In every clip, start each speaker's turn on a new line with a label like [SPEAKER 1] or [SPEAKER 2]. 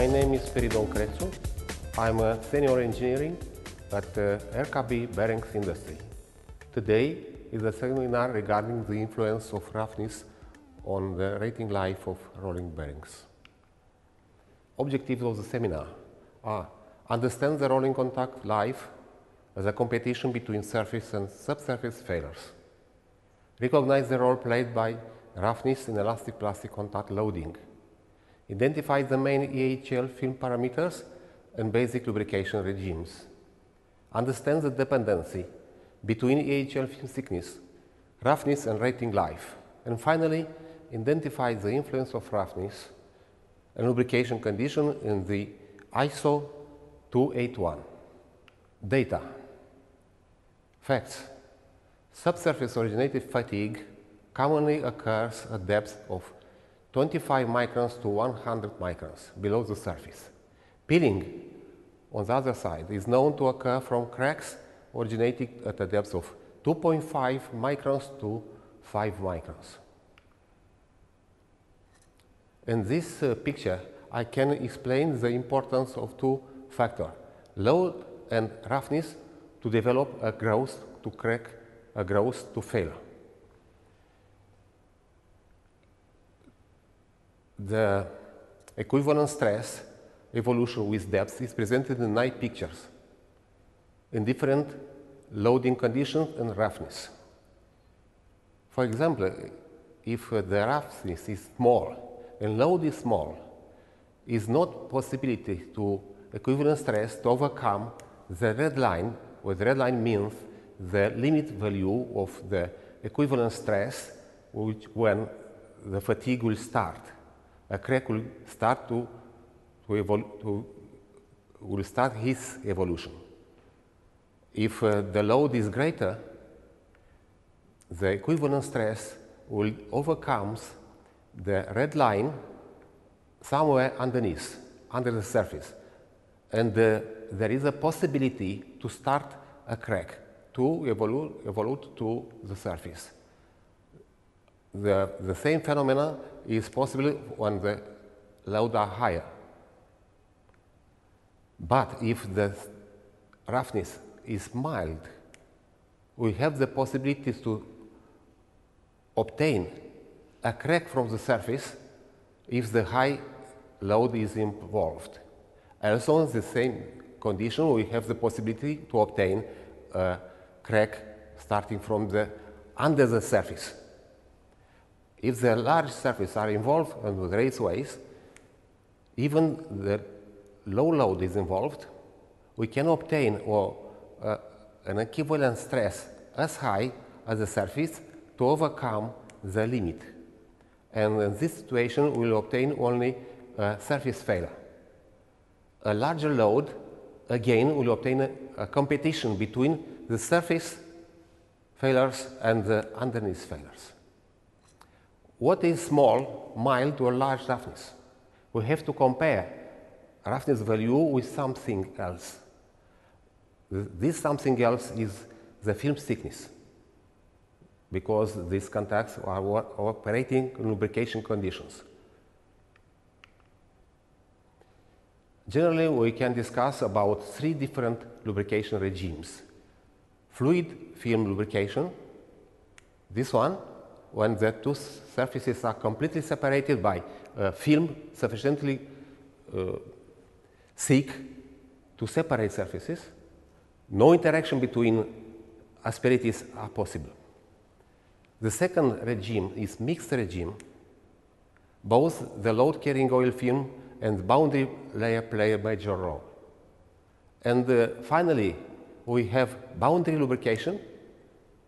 [SPEAKER 1] My name is Spiridon Crețu. I'm a senior engineering at uh, RKB Bearings Industry. Today is a seminar regarding the influence of roughness on the rating life of rolling bearings. Objectives of the seminar are understand the rolling contact life as a competition between surface and subsurface failures. Recognize the role played by roughness in elastic plastic contact loading. Identify the main EHL film parameters and basic lubrication regimes. Understand the dependency between EHL film thickness, roughness and rating life. And finally, identify the influence of roughness and lubrication condition in the ISO 281. Data. Facts. Subsurface originated fatigue commonly occurs at depths of 25 microns to 100 microns below the surface. Peeling, on the other side, is known to occur from cracks originating at a depth of 2.5 microns to 5 microns. In this uh, picture, I can explain the importance of two factors, load and roughness to develop a growth to crack, a growth to fail. The equivalent stress evolution with depth is presented in nine pictures in different loading conditions and roughness. For example, if the roughness is small and load is small, is not possibility to equivalent stress to overcome the red line, where the red line means the limit value of the equivalent stress which when the fatigue will start. A crack will start to, to, to will start his evolution. If uh, the load is greater, the equivalent stress will overcomes the red line somewhere underneath, under the surface. And uh, there is a possibility to start a crack, to evolve, evolve to the surface. The, the same phenomena is possible when the load are higher. But if the roughness is mild, we have the possibilities to obtain a crack from the surface if the high load is involved. Also, in the same condition, we have the possibility to obtain a crack starting from the under the surface. If the large surfaces are involved on the raceways, even the low load is involved, we can obtain or, uh, an equivalent stress as high as the surface to overcome the limit. And in this situation, we will obtain only a surface failure. A larger load, again, will obtain a, a competition between the surface failures and the underneath failures. What is small, mild, or large roughness? We have to compare roughness value with something else. This something else is the film thickness because these contacts are operating in lubrication conditions. Generally, we can discuss about three different lubrication regimes. Fluid film lubrication, this one, when the two surfaces are completely separated by a film sufficiently uh, thick to separate surfaces, no interaction between asperities are possible. The second regime is mixed regime. Both the load carrying oil film and boundary layer play a major role. And uh, finally, we have boundary lubrication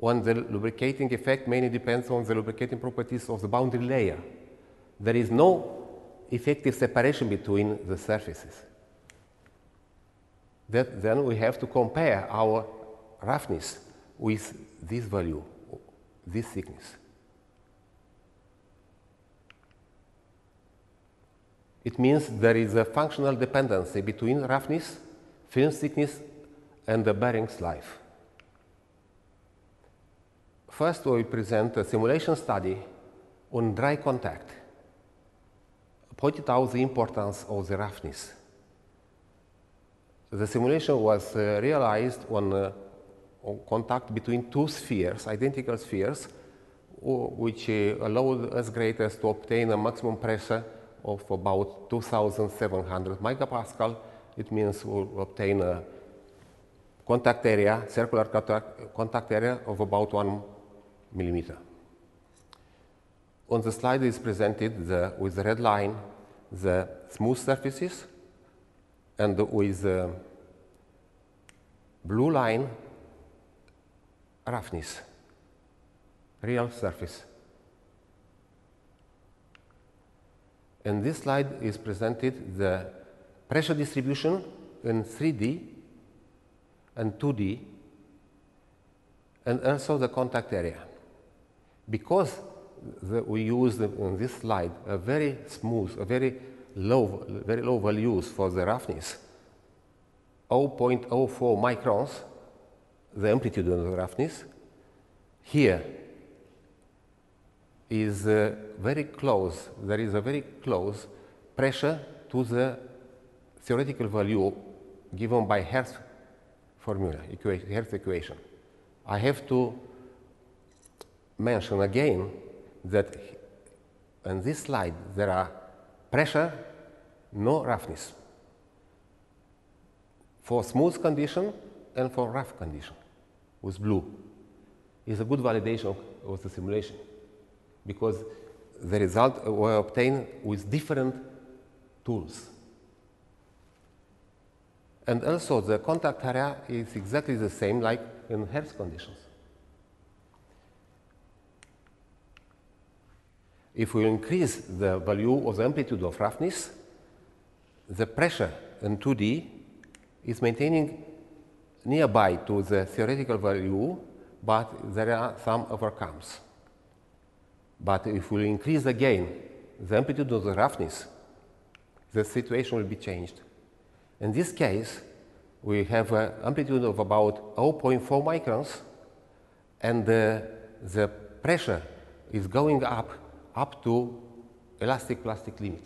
[SPEAKER 1] when the lubricating effect mainly depends on the lubricating properties of the boundary layer. There is no effective separation between the surfaces. That, then we have to compare our roughness with this value, this thickness. It means there is a functional dependency between roughness, film thickness, and the bearing's life. First, we will present a simulation study on dry contact. pointed out the importance of the roughness. The simulation was uh, realized on, uh, on, contact between two spheres, identical spheres, which uh, allowed us graters to obtain a maximum pressure of about 2,700 megapascal. It means we'll obtain a contact area, circular contact, contact area of about one millimeter. On the slide is presented the, with the red line the smooth surfaces and with the blue line roughness, real surface. And this slide is presented the pressure distribution in 3D and 2D and also the contact area. Because the, we use in this slide a very smooth, a very low, very low values for the roughness, 0.04 microns, the amplitude of the roughness. Here is uh, very close, there is a very close pressure to the theoretical value given by Hertz formula, equation, Hertz equation. I have to mention again that on this slide there are pressure, no roughness. For smooth condition and for rough condition with blue is a good validation of the simulation because the result were obtained with different tools. And also the contact area is exactly the same like in Hertz conditions. If we increase the value of the amplitude of roughness, the pressure in 2D is maintaining nearby to the theoretical value, but there are some overcomes. But if we increase again the amplitude of the roughness, the situation will be changed. In this case, we have an amplitude of about 0.4 microns, and the, the pressure is going up up to elastic plastic limit.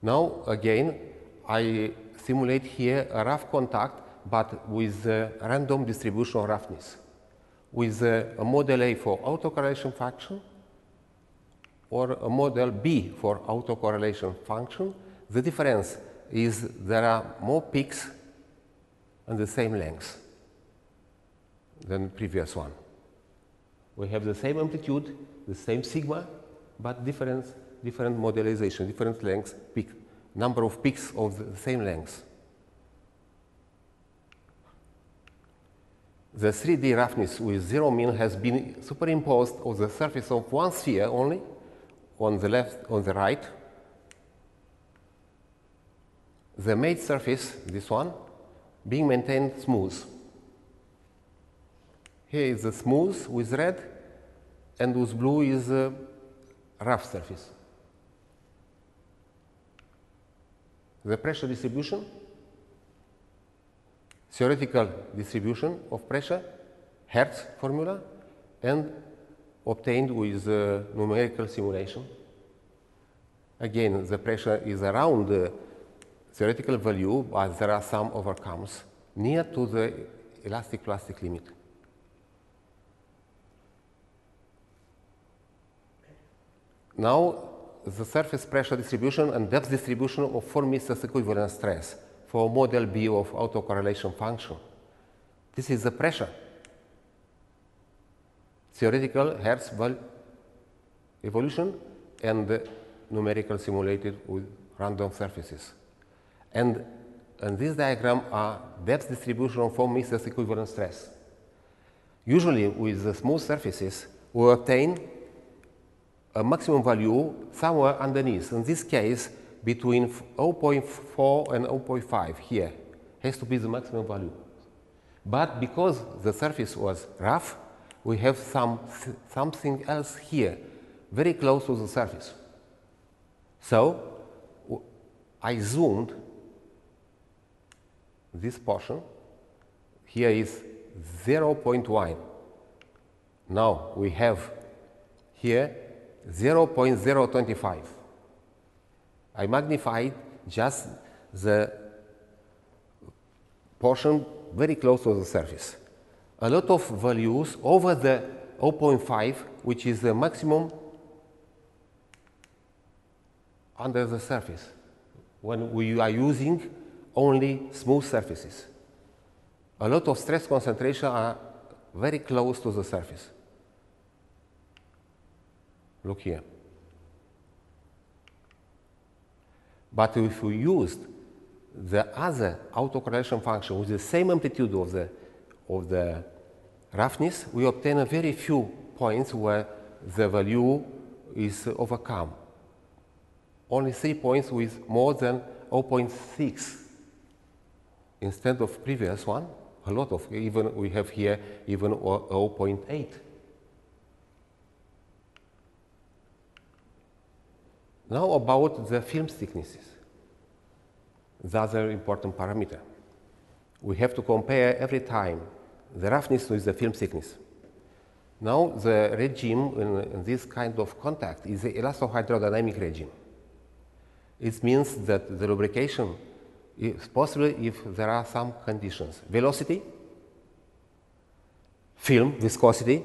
[SPEAKER 1] Now again, I simulate here a rough contact but with a random distribution of roughness with uh, a model A for autocorrelation function or a model B for autocorrelation function. The difference is there are more peaks and the same length than previous one. We have the same amplitude, the same sigma, but different, different modelization, different lengths, peak, number of peaks of the same length. The 3D roughness with zero mean has been superimposed on the surface of one sphere only, on the left, on the right. The made surface, this one, being maintained smooth. Here is the smooth with red, and with blue is a rough surface. The pressure distribution, theoretical distribution of pressure, Hertz formula, and obtained with uh, numerical simulation. Again, the pressure is around theoretical value, but there are some overcomes near to the elastic plastic limit. Now, the surface pressure distribution and depth distribution of Mises equivalent stress for model B of autocorrelation function. This is the pressure. Theoretical Hertz evolution and numerical simulated with random surfaces. And in this diagram are depth distribution of von Mises equivalent stress. Usually with the smooth surfaces, we obtain a maximum value somewhere underneath. In this case, between 0.4 and 0.5 here has to be the maximum value. But because the surface was rough, we have some, something else here, very close to the surface. So I zoomed this portion. Here is 0.1 Now we have here 0.025. I magnified just the portion very close to the surface. A lot of values over the 0.5, which is the maximum under the surface when we are using only smooth surfaces. A lot of stress concentration are very close to the surface. Look here. But if we used the other autocorrelation function with the same amplitude of the, of the roughness, we obtain a very few points where the value is overcome. Only three points with more than 0.6 instead of previous one, a lot of, even we have here even 0.8. Now about the film thicknesses, the other important parameter. We have to compare every time the roughness with the film thickness. Now the regime in, this kind of contact is the elastohydrodynamic regime. It means that the lubrication is possible if there are some conditions. Velocity, film, viscosity,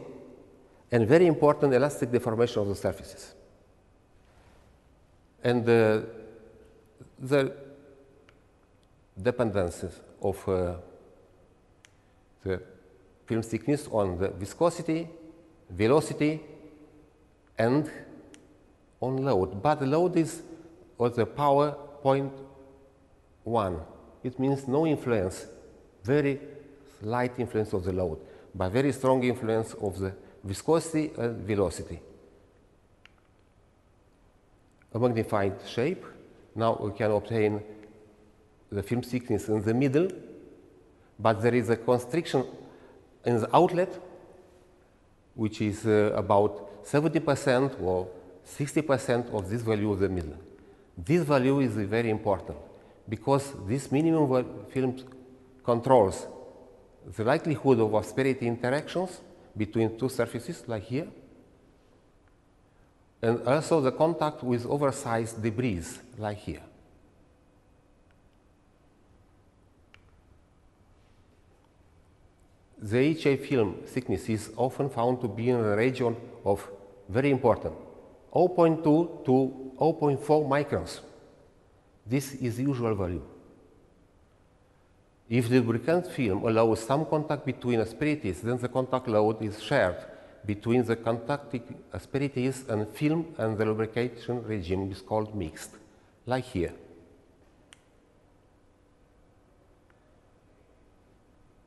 [SPEAKER 1] and very important elastic deformation of the surfaces. And uh, the dependencies of uh, the film thickness on the viscosity, velocity, and on load. But the load is or the power point 1. It means no influence, very slight influence of the load, but very strong influence of the viscosity and velocity. A magnified shape. Now we can obtain the film thickness in the middle, but there is a constriction in the outlet, which is uh, about 70% or 60% of this value of the middle. This value is very important because this minimum film controls the likelihood of asperity interactions between two surfaces like here and also the contact with oversized debris like here. The EHL film thickness is often found to be in the region of very important 0.2 to 0.4 microns. This is the usual value. If the lubricant film allows some contact between asperities, then the contact load is shared between the contacting asperities and film and the lubrication regime is called mixed, like here.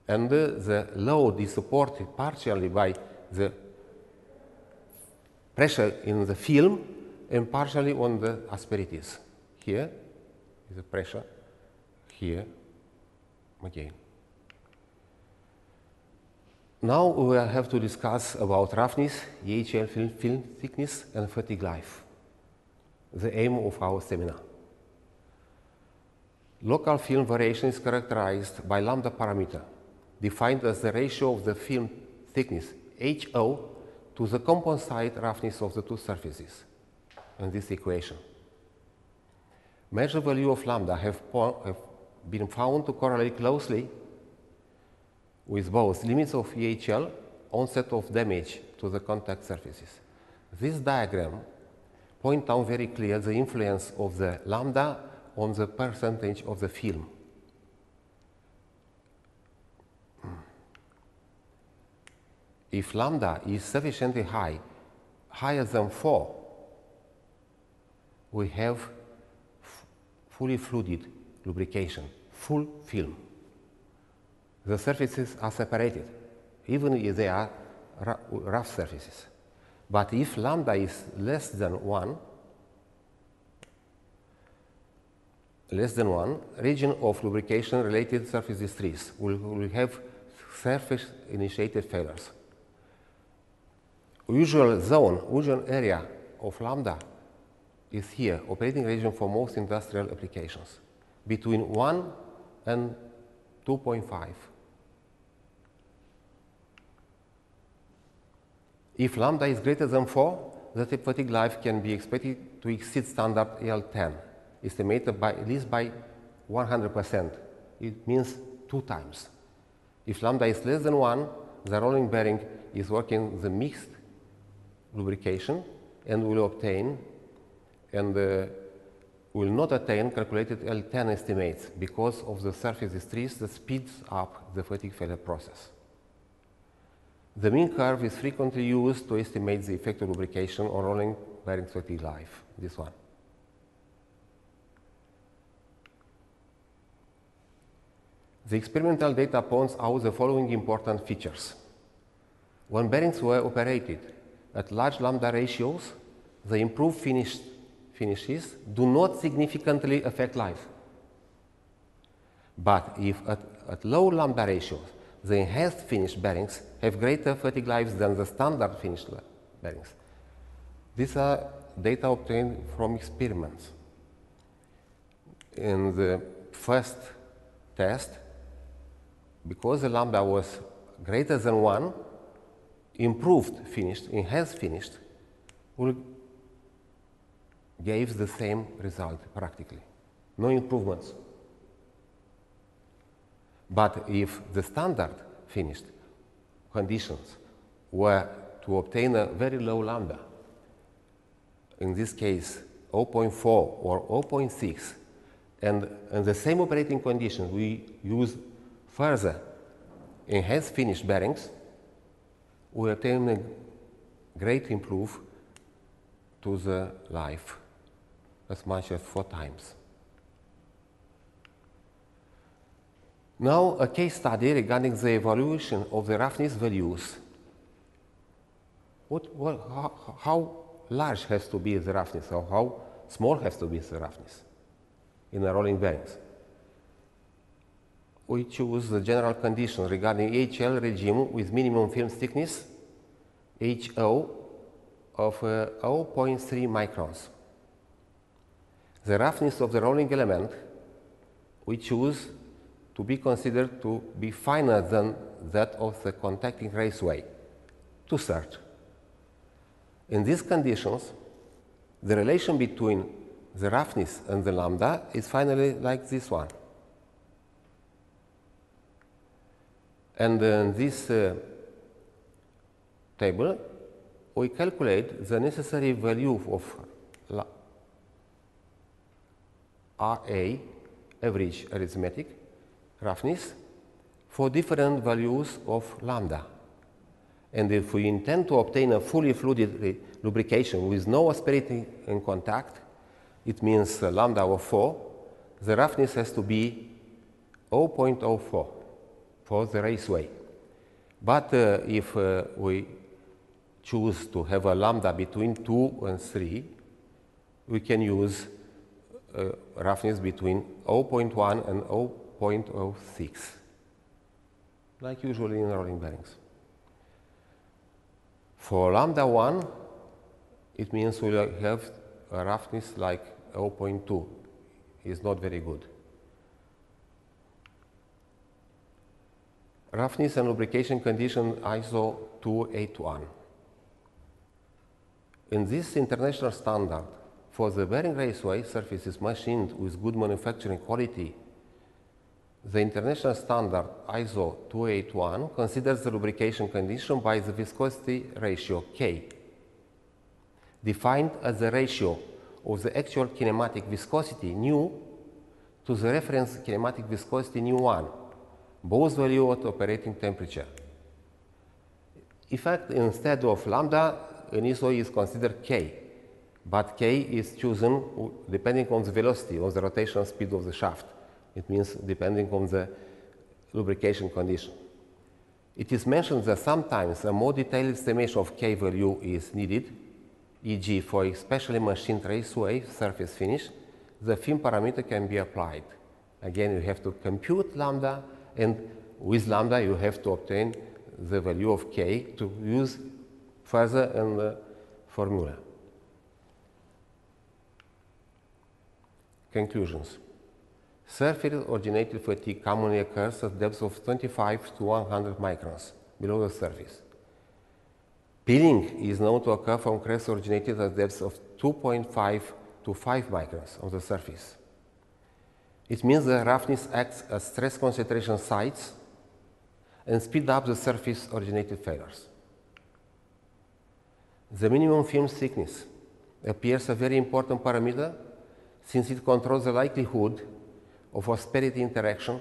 [SPEAKER 1] And uh, the load is supported partially by the pressure in the film and partially on the asperities. Here is the pressure, here again. Now we have to discuss about roughness, EHL film, film thickness and fatigue life, the aim of our seminar. Local film variation is characterized by lambda parameter, defined as the ratio of the film thickness, HO, to the composite roughness of the two surfaces in this equation. Measure value of lambda have, have been found to correlate closely with both limits of EHL, onset of damage to the contact surfaces. This diagram points out very clear the influence of the lambda on the percentage of the film. If lambda is sufficiently high, higher than 4, we have fully fluided lubrication, full film. The surfaces are separated, even if they are rough surfaces. But if lambda is less than 1, less than 1, region of lubrication related surface distress will, will have surface initiated failures. Usual zone, usual area of lambda is here, operating region for most industrial applications, between 1 and 2.5. If lambda is greater than 4, the fatigue life can be expected to exceed standard L10, estimated by at least by 100%. It means two times. If lambda is less than 1, the rolling bearing is working the mixed lubrication and will obtain and uh, will not attain calculated L10 estimates because of the surface distress that speeds up the fatigue failure process. The mean curve is frequently used to estimate the effect of lubrication on rolling bearing fatigue life, this one. The experimental data points out the following important features. When bearings were operated at large lambda ratios, the improved finished finishes do not significantly affect life. But if at, at low lambda ratios, the enhanced finished bearings have greater fatigue lives than the standard finished bearings. These are data obtained from experiments. In the first test, because the lambda was greater than 1, improved finished, enhanced finished, will gave the same result practically. No improvements. But if the standard finished conditions were to obtain a very low lambda, in this case 0.4 or 0.6, and in the same operating conditions we use further enhanced finished bearings, we obtain a great improve to the life as much as four times. Now, a case study regarding the evolution of the roughness values. What, what, how, how, large has to be the roughness, or how small has to be the roughness in the rolling bearings? We choose the general condition regarding EHL regime with minimum film thickness, HO, of uh, 0.3 microns. The roughness of the rolling element we choose to be considered to be finer than that of the contacting raceway, two-thirds. In these conditions, the relation between the roughness and the lambda is finally like this one. And in this uh, table, we calculate the necessary value of RA, average arithmetic roughness, for different values of lambda. And if we intend to obtain a fully fluid lubrication with no asperity in contact, it means lambda of 4, the roughness has to be 0.04 for the raceway. But uh, if uh, we choose to have a lambda between 2 and 3, we can use Uh, roughness between 0.1 and 0.06, like usually in rolling bearings. For lambda 1, it means we have a roughness like 0.2. It's not very good. Roughness and lubrication condition ISO 281. In this international standard, for the bearing raceway surfaces machined with good manufacturing quality, the international standard ISO 281 considers the lubrication condition by the viscosity ratio K, defined as the ratio of the actual kinematic viscosity nu to the reference kinematic viscosity nu1, both value at operating temperature. In fact, instead of lambda, an ISO is considered K, but K is chosen depending on the velocity or the rotational speed of the shaft. It means depending on the lubrication condition. It is mentioned that sometimes a more detailed estimation of K value is needed, e.g. for especially machined raceway surface finish, the film parameter can be applied. Again, you have to compute lambda, and with lambda you have to obtain the value of K to use further in the formula. Conclusions. Surface originated fatigue commonly occurs at depths of 25 to 100 microns below the surface. Peeling is known to occur from cracks originated at depths of 2.5 to 5 microns on the surface. It means the roughness acts as stress concentration sites and speed up the surface originated failures. The minimum film thickness appears a very important parameter since it controls the likelihood of asperity interaction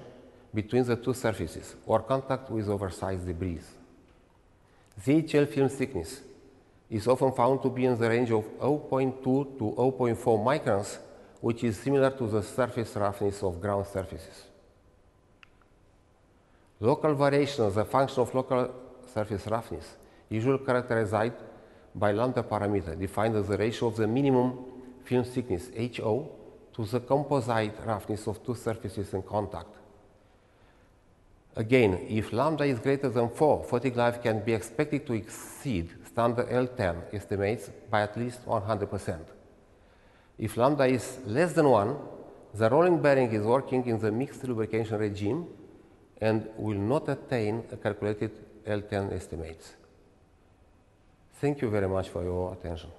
[SPEAKER 1] between the two surfaces or contact with oversized debris. The EHL film thickness is often found to be in the range of 0.2 to 0.4 microns, which is similar to the surface roughness of ground surfaces. Local variation as a function of local surface roughness, usually characterized by lambda parameter, defined as the ratio of the minimum film thickness HO to the composite roughness of two surfaces in contact. Again, if lambda is greater than 4, fatigue life can be expected to exceed standard L10 estimates by at least 100%. If lambda is less than 1, the rolling bearing is working in the mixed lubrication regime and will not attain a calculated L10 estimates. Thank you very much for your attention.